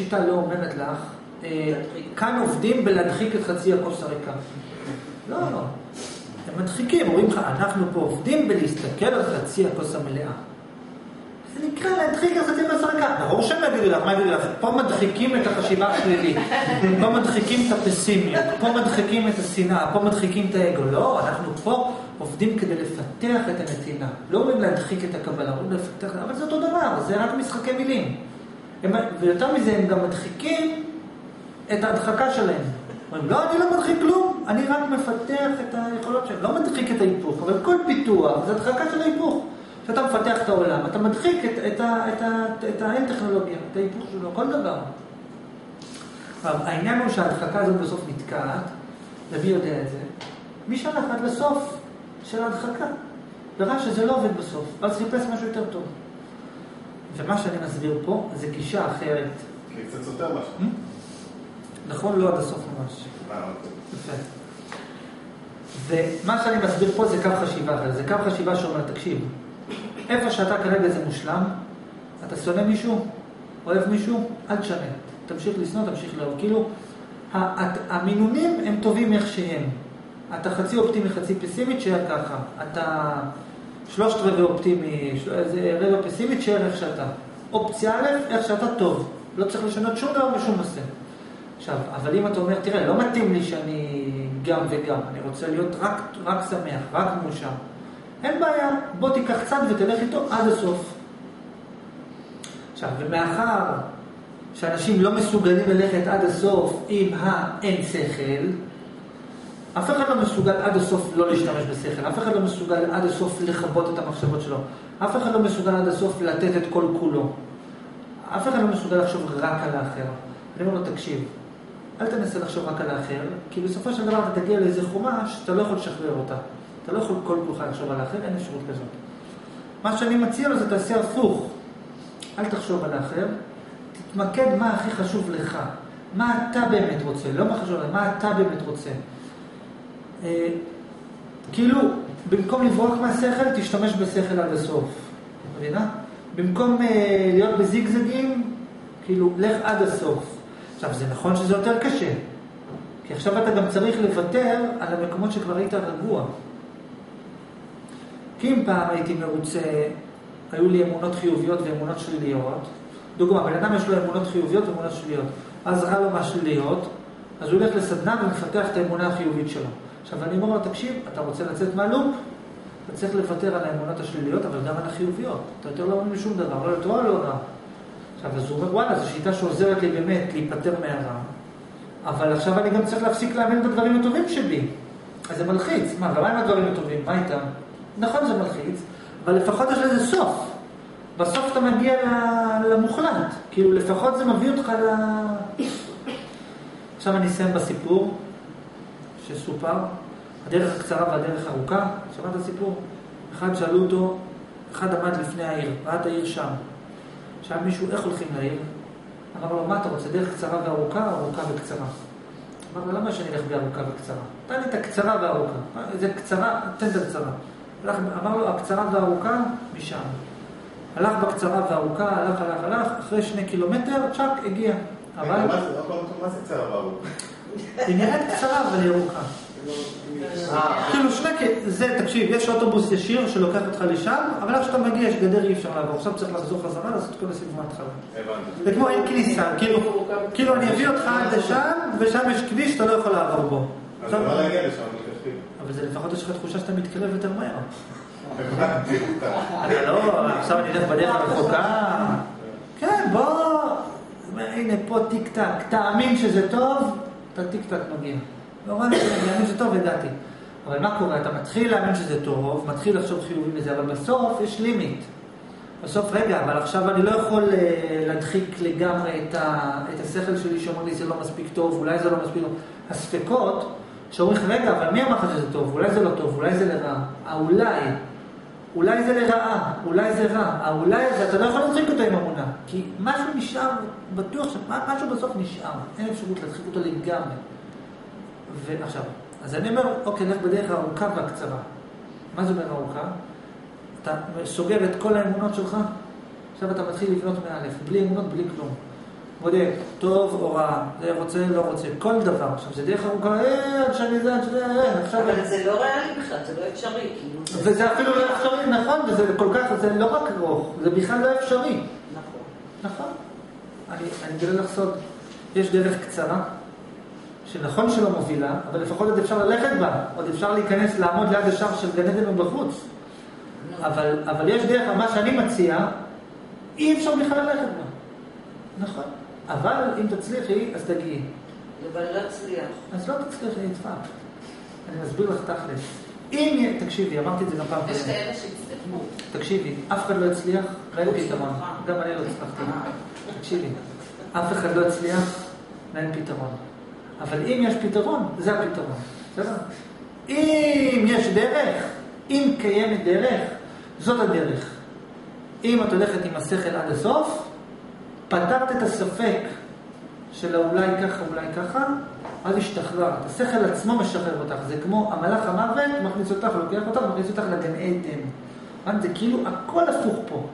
שיטה לא אומרת לך, אה, כאן עובדים בלהדחיק את חצי הכוס הריקה. לא, לא. הם מדחיקים, אומרים לך, אנחנו פה עובדים בלהסתכל על חצי הכוס המלאה. זה נקרא להדחיק את חצי הכוס הריקה. ברור שהם יגידו לך, מה יגידו לך? פה מדחיקים את החשיבה השלילית, פה מדחיקים את הפסימיות, פה מדחיקים את השנאה, פה מדחיקים את האגו. לא, אנחנו פה עובדים כדי לפתח את הנתינה. לא אומרים להדחיק את הקבלה, אומרים לפתח, אבל זה אותו דבר, זה רק משחקי מילים. הם, ויותר מזה, הם גם מדחיקים את ההדחקה שלהם. אומרים, לא, אני לא מדחיק כלום, אני רק מפתח את היכולות שלהם. לא מדחיק את ההיפוך, אבל כל פיתוח זה הדחקה של ההיפוך. כשאתה מפתח את העולם, אתה מדחיק את, את, את, את, את האין טכנולוגיה, את ההיפוך שלו, כל דבר. העניין הוא שההדחקה הזאת בסוף נתקעת, ומי יודע את זה? מי שהלך עד לסוף של ההדחקה, וראה שזה לא עובד בסוף, ואז חיפש משהו יותר טוב. ומה שאני מסביר פה זה גישה אחרת. כי קצת סותר משהו. Hmm? נכון, לא עד הסוף ממש. אה, אוקיי. יפה. ומה שאני מסביר פה זה קו חשיבה אחר, זה קו חשיבה שאומר, תקשיב, איפה שאתה כרגע זה מושלם, אתה שונא מישהו, אוהב מישהו, אל תשנה. תמשיך לשנוא, תמשיך לאהוב. כאילו, המינונים הם טובים איך שהם. אתה חצי אופטימי, חצי פסימי, תשאר ככה. אתה שלושת רבעי אופטימי, זה רבע פסימי, תשאר איך שאתה. אופציה א', איך שאתה טוב. לא צריך לשנות שום דבר בשום נושא. עכשיו, אבל אם אתה אומר, תראה, לא מתאים לי שאני גם וגם, אני רוצה להיות רק, רק שמח, רק מאושר. אין בעיה, בוא תיקח צד ותלך איתו עד הסוף. עכשיו, ומאחר שאנשים לא מסוגלים ללכת עד הסוף עם האין שכל, אף אחד לא מסוגל עד הסוף לא להשתמש בשכל, אף אחד לא מסוגל עד הסוף לכבות את המחשבות שלו, אף אחד לא מסוגל עד הסוף לתת את כל כולו. אף אחד לא מסוגל לחשוב רק על האחר. אני אומר לו, תקשיב, אל תנסה לחשוב רק על האחר, כי בסופו של דבר אתה תגיע לאיזה חומה שאתה לא יכול לשחרר אותה. אתה לא יכול כל כולך לחשוב על האחר, אין אפשרות כזאת. מה שאני מציע לו זה תעשה הפוך. אל תחשוב על האחר, תתמקד מה הכי חשוב לך. מה אתה באמת רוצה, לא מה חשוב מה אתה באמת רוצה. אה, כאילו, במקום לברוח מהשכל, תשתמש בשכל עד הסוף. מבינה? במקום אה, להיות בזיגזגים, כאילו, לך עד הסוף. עכשיו, זה נכון שזה יותר קשה, כי עכשיו אתה גם צריך לוותר על המקומות שכבר היית רגוע. כי אם פעם הייתי מרוצה, היו לי אמונות חיוביות ואמונות שליליות, דוגמה, בן אדם יש לו אמונות חיוביות ואמונות שליליות, אז רע לו מהשליליות, אז הוא הולך לסדנה ומפתח את האמונה החיובית שלו. עכשיו, אני אומר לו, תקשיב, אתה רוצה לצאת מהלופ? אתה צריך לוותר על האמונות השליליות, אבל גם על החיוביות. אתה יותר לא מאמין לשום דבר, לא לטוב ולא רע. עכשיו, אז הוא אומר, וואלה, זו שיטה שעוזרת לי באמת להיפטר מהרע, אבל עכשיו אני גם צריך להפסיק להאמין בדברים הטובים שבי. אז זה מלחיץ. מה, ומה עם הדברים הטובים? מה איתם? נכון, זה מלחיץ, אבל לפחות יש לזה סוף. בסוף אתה מגיע למוחלט. כאילו, לפחות זה מביא אותך ל... עכשיו אני אסיים בסיפור שסופר, הדרך הקצרה והדרך הארוכה. שמעת את הסיפור? אחד שאלו אותו, אחד עמד לפני העיר, ראה את העיר שם. שאל מישהו, איך הולכים לעיר? אמר לו, מה אתה רוצה, דרך קצרה וארוכה או ארוכה וקצרה? אמר לו, למה שאני אלך בארוכה וקצרה? תן לי את הקצרה והארוכה. זה קצרה, תן את הקצרה. אמר לו, הקצרה והארוכה, משם. הלך בקצרה והארוכה, הלך, הלך, הלך, אחרי שני קילומטר, צ'אק, הגיע. אבל מה זה- קצרה בארוך? היא נראית קצרה, אבל. אה, כאילו שני. זה, תקשיב, יש אוטובוס ישיר שלוקח אותך לשם, אבל איך שאתה מגיע יש גדר אי אפשר לעבור. עכשיו צריך לחזור חזרה, לעשות כל הסיבוב מההתחלה. זה כמו אין כניסה, כאילו, כאילו אני אביא אותך עד לשם, ושם יש כביש שאתה לא יכול לעבור בו. לא. אבל זה לפחות יש לך תחושה שאתה מתקרב יותר מהר. הבנתי. לא, עכשיו אני אלך בדרך הרחוקה. כן, בוא, הנה פה טיק טק, תאמין שזה טוב, אתה טיק טק מגיע. לא רע לי, אני מאמין טוב, הגעתי. אבל מה קורה? אתה מתחיל להאמין שזה טוב, מתחיל לחשוב חיובי מזה, אבל בסוף יש limit. בסוף, רגע, אבל עכשיו אני לא יכול אה, להדחיק לגמרי את, ה, את השכל שלי שאומר לי זה לא מספיק טוב, אולי זה לא מספיק טוב. הספקות, שאומרים לך, רגע, אבל מי אמר לך שזה טוב? אולי זה לא טוב, אולי זה לרע. האולי, אולי זה לרעה, אולי זה רע. האולי הזה, אתה לא יכול להדחיק אותו עם אמונה. כי משהו נשאר, בטוח שמשהו בסוף נשאר. אין אפשרות להדחיק אותו לגמרי. ועכשיו, אז אני אומר, אוקיי, לך בדרך הארוכה והקצרה. מה זה אומר ארוכה? אתה סוגר את כל האמונות שלך, עכשיו אתה מתחיל לבנות מאלף, בלי אמונות, בלי כלום. בודק, טוב או רע, זה רוצה, לא רוצה, כל דבר. עכשיו, זה דרך ארוכה, אה, עד שאני זה, עד שאני זה, עכשיו... אבל זה לא ריאלי בכלל, זה לא אפשרי, כאילו. זה- וזה אפילו לא אפשרי, נכון, וזה כל כך, זה לא רק ארוך, זה בכלל לא אפשרי. נכון. נכון. אני אני אגלה לך סוד. יש דרך קצרה, שנכון שלא מובילה, אבל לפחות עוד אפשר ללכת בה. עוד אפשר להיכנס, לעמוד ליד השער של גן עדן מבחוץ. נו. אבל, אבל יש דרך, מה שאני מציע, אי אפשר בכלל ללכת בה. נכון. אבל אם תצליחי, אז תגיעי. אבל לא אצליח. אז לא תצליחי לצפת. אני מסביר לך תכלס. אם, תקשיבי, אמרתי את זה גם פעם יש קודמת. כאלה שהצטלמו. תקשיבי, אף אחד לא הצליח, ואין אוקיי, פתרון. גם אני לא הצלחתי. תקשיבי, אף אחד לא הצליח, ואין פתרון. אבל אם יש פתרון, זה הפתרון. בסדר? אם יש דרך, אם קיימת דרך, זאת הדרך. אם את הולכת עם השכל עד הסוף, פתרת את הספק של האולי ככה, אולי ככה, אז השתחררת. השכל עצמו משחרר אותך. זה כמו המלאך המוות מכניס אותך, לוקח אותך, מכניס אותך לגן עדן. זה כאילו הכל הפוך פה.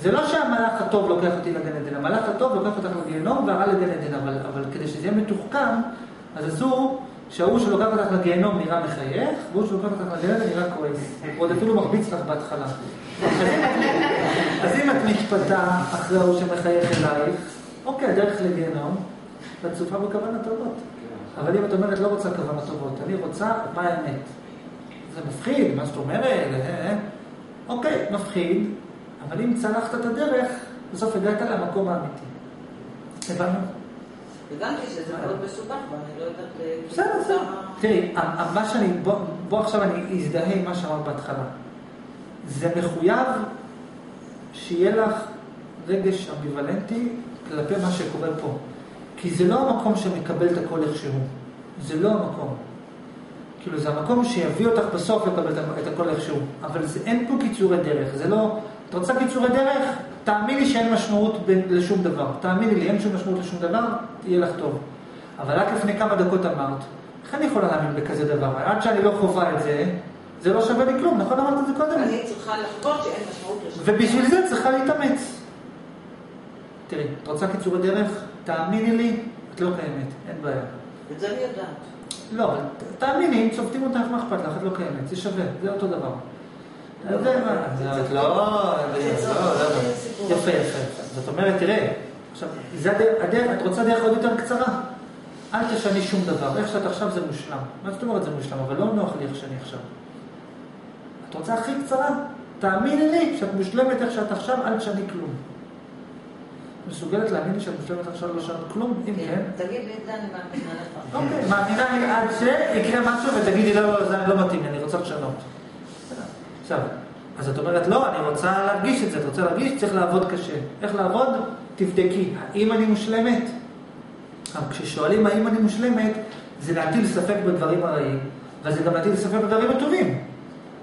זה לא שהמלאך הטוב לוקח אותי לגן עדן, המלאך הטוב לוקח אותך לגיהנום והרע לגן עדן, אבל, אבל כדי שזה יהיה מתוחכם, אז אסור שההוא שלוקח אותך לגיהנום נראה מחייך, והוא שלוקח אותך עדן נראה כועס. הוא עוד אפילו מרביץ לך בהתחלה. אז אם את- את מתפתה אחרי ההוא שמחייך אלייך, אוקיי, הדרך לגיהנום, רצופה בכוונות טובות. אבל אם את אומרת לא רוצה כוונות טובות, אני רוצה מה האמת. זה מפחיד, מה זאת אומרת? אה, אה. אוקיי, מפחיד, אבל אם צלחת את הדרך, בסוף הגעת למקום האמיתי. הבנו? הבנתי שזה מאוד מסובך, ואני לא יודעת... אה, בסדר, בסדר. תראי, מה שאני, בוא, עכשיו אני אזדהה עם מה שאמרת בהתחלה. זה מחויב שיהיה לך רגש אמביוולנטי כלפי מה שקורה פה. כי זה לא המקום שמקבל את הכל איך שהוא. זה לא המקום. כאילו, זה המקום שיביא אותך בסוף לקבל את הכל איך שהוא. אבל זה, אין פה קיצורי דרך. זה לא... את רוצה קיצורי דרך? תאמין לי שאין משמעות לשום דבר. תאמיני לי, אין שום משמעות לשום דבר, יהיה לך טוב. אבל רק לפני כמה דקות אמרת, איך אני יכולה להאמין בכזה דבר? עד שאני לא חווה את זה, זה לא שווה לי כלום, נכון אמרת את זה קודם? אני צריכה לחוות שאין משמעות לשום ובשביל זה צריכה להתאמץ. תראי, את רוצה קיצורי דרך? תאמיני לי, את לא קיימת, אין בעיה. את זה אני יודעת. לא, תאמיני, אם צובטים אותך, מה אכפת לך? את לא קיימת, זה שווה, זה אותו דבר. לא, מה, את לא, לא, לא, לא. יפה. יפה. זאת אומרת, תראה, עכשיו, את רוצה דרך עוד יותר קצרה? אל תשני שום דבר, איך שאת עכשיו זה מושלם. מה זאת אומרת זה מושלם? אבל לא נוח לי איך שאני עכשיו. את רוצה הכי קצרה? תאמיני לי שאת מושלמת איך שאת עכשיו, אל תשני כלום. מסוגלת להאמין לי שאת מושלמת עכשיו לא לשנות כלום? אם כן, תגיד לי את זה, אני מאמינה לך. אוקיי, מאמינה לי עד שיקרה משהו ותגידי, לא, זה לא מתאים אני רוצה לשנות. עכשיו, אז את אומרת, לא, אני רוצה להרגיש את זה, את רוצה להרגיש, צריך לעבוד קשה. איך לעבוד? תבדקי, האם אני מושלמת? עכשיו, כששואלים האם אני מושלמת, זה להטיל ספק בדברים הרעים, וזה גם להטיל ספק בדברים הטובים.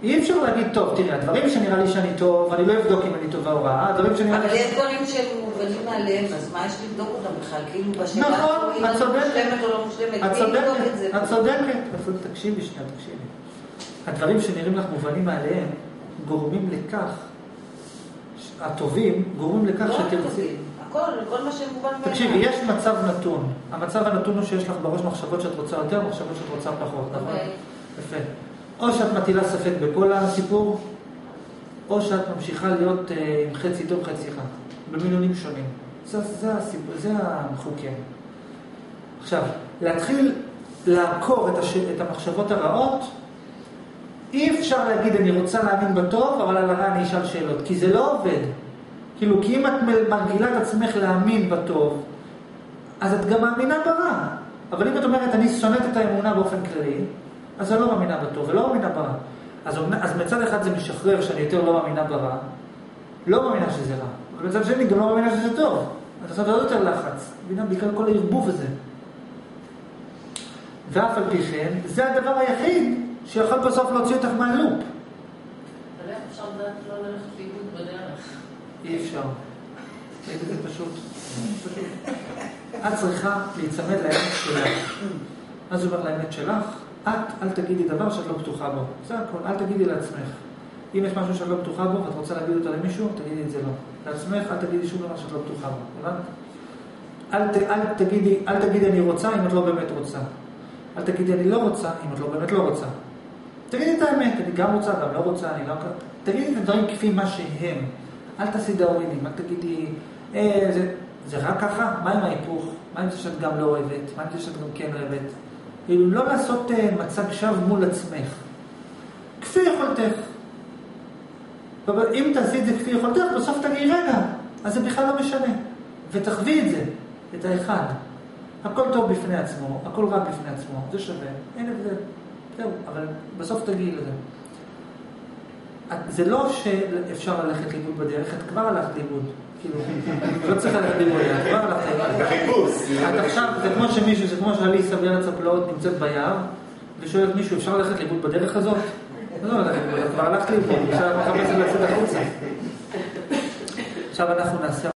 אי אפשר להגיד, טוב, תראה, הדברים שנראה לי שאני טוב, אני לא אבדוק אם אני טובה או רעה, הדברים שנראה אבל. יש דברים שהם מובנים מאליהם, אז מה יש לבדוק אותם בכלל? כאילו בשאלה נכון, אם את צודקת. לא את צודקת, את צודקת. תקשיבי שנייה, תקשיבי. הדברים שנראים לך מובנים מאליהם גורמים לכך, הטובים גורמים לכך לא שתרצי. הכל, כל מה שמובן מאליו. תקשיבי, יש מצב נתון. המצב הנתון הוא שיש לך בראש מחשבות שאת רוצה יותר, מחשבות שאת רוצה פחות, נכון? אוקיי. יפה. או שאת מטילה ספק בכל הסיפור, או שאת ממשיכה להיות אה, עם חצי טוב, חצי חד. במינונים שונים. זה, זה, הסיפור, זה החוקים. עכשיו, להתחיל לעקור את, הש... את המחשבות הרעות, אי אפשר להגיד אני רוצה להאמין בטוב, אבל על הרע אני אשאל שאלות, כי זה לא עובד. כאילו, כי אם את מרגילה את עצמך להאמין בטוב, אז את גם מאמינה ברע. אבל אם את אומרת, אני שונאת את האמונה באופן כללי, אז אני לא מאמינה בטוב ולא מאמינה ברע. אז, אז מצד אחד זה משחרר שאני יותר לא מאמינה ברע, לא מאמינה שזה רע. אבל מצד שני גם לא מאמינה שזה טוב. אז עכשיו עוד יותר לחץ. מבינה? בעיקר כל הערבוב הזה. ואף על פי כן, זה הדבר היחיד שיכול בסוף להוציא אותך מהלופ. אבל איך אפשר לדעת לא ללכת לאיבוד בדרך? אי אפשר. זה. פשוט. את צריכה להיצמד לאמת שלך. מה זה אומר לאמת שלך? את, אל תגידי דבר שאת לא בטוחה בו. זה הכל, אל תגידי לעצמך. אם יש משהו שאת לא בטוחה בו ואת רוצה להגיד אותו למישהו, תגידי את זה לא. לעצמך, אל תגידי שום דבר שאת לא בטוחה בו. הבנת? אל, ת, אל, תגידי, אל תגידי אני רוצה אם את לא באמת רוצה. אל תגידי אני לא רוצה אם את לא באמת לא רוצה. תגידי את האמת, אני גם רוצה, גם לא רוצה, אני גם... תגידי את הדברים כפי מה שהם. אל תעשי דאווינים, אל תגידי, אה, זה, זה רק ככה? מה עם ההיפוך? מה עם זה שאת גם לא אוהבת? מה עם זה שאת גם כן אוהבת? כאילו, לא לעשות אה, מצג שווא מול עצמך. כפי יכולתך. אבל אם תעשי את זה כפי יכולתך, בסוף תגידי, רגע, אז זה בכלל לא משנה. ותחווי את זה, את האחד. הכל טוב בפני עצמו, הכל רע בפני עצמו, זה שווה, אין הבדל. זהו, אבל בסוף תגיעי לזה. את- זה לא שאפשר ללכת לאיבוד בדרך, את כבר הלכת לאיבוד. כאילו, לא צריך ללכת לאיבוד, את כבר הלכת לאיבוד. בחיפוש. את עכשיו, זה כמו שמישהו, זה כמו שאליסה בארץ הפלאות נמצאת ביער, ושואלת מישהו, אפשר ללכת לאיבוד בדרך הזאת? לא את כבר הלכת לאיבוד, עכשיו את מחפשת לצאת החוצה. עכשיו אנחנו נעשה